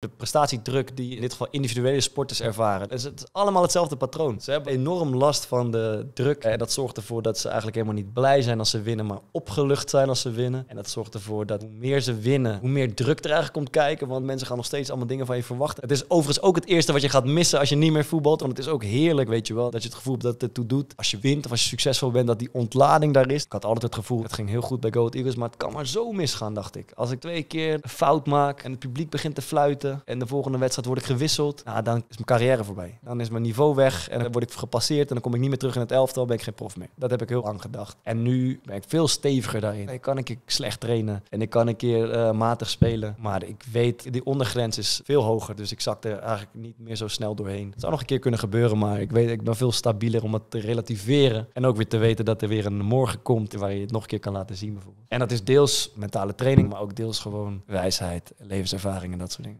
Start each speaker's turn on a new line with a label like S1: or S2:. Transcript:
S1: De prestatiedruk die in dit geval individuele sporters ervaren. Dus het is allemaal hetzelfde patroon. Ze hebben enorm last van de druk. En dat zorgt ervoor dat ze eigenlijk helemaal niet blij zijn als ze winnen, maar opgelucht zijn als ze winnen. En dat zorgt ervoor dat hoe meer ze winnen, hoe meer druk er eigenlijk komt kijken. Want mensen gaan nog steeds allemaal dingen van je verwachten. Het is overigens ook het eerste wat je gaat missen als je niet meer voetbalt. Want het is ook heerlijk, weet je wel, dat je het gevoel hebt dat het ertoe doet. Als je wint of als je succesvol bent, dat die ontlading daar is. Ik had altijd het gevoel, het ging heel goed bij Go Eagles, maar het kan maar zo misgaan, dacht ik. Als ik twee keer een fout maak en het publiek begint te fluiten en de volgende wedstrijd word ik gewisseld, nou, dan is mijn carrière voorbij. Dan is mijn niveau weg en dan word ik gepasseerd en dan kom ik niet meer terug in het elftal, ben ik geen prof meer. Dat heb ik heel lang gedacht. En nu ben ik veel steviger daarin. Ik kan een keer slecht trainen en ik kan een keer eh, matig spelen, maar ik weet, die ondergrens is veel hoger, dus ik zak er eigenlijk niet meer zo snel doorheen. Het zou nog een keer kunnen gebeuren, maar ik weet, ik ben veel stabieler om het te relativeren en ook weer te weten dat er weer een morgen komt waar je het nog een keer kan laten zien bijvoorbeeld. En dat is deels mentale training, maar ook deels gewoon wijsheid, levenservaring en dat soort dingen.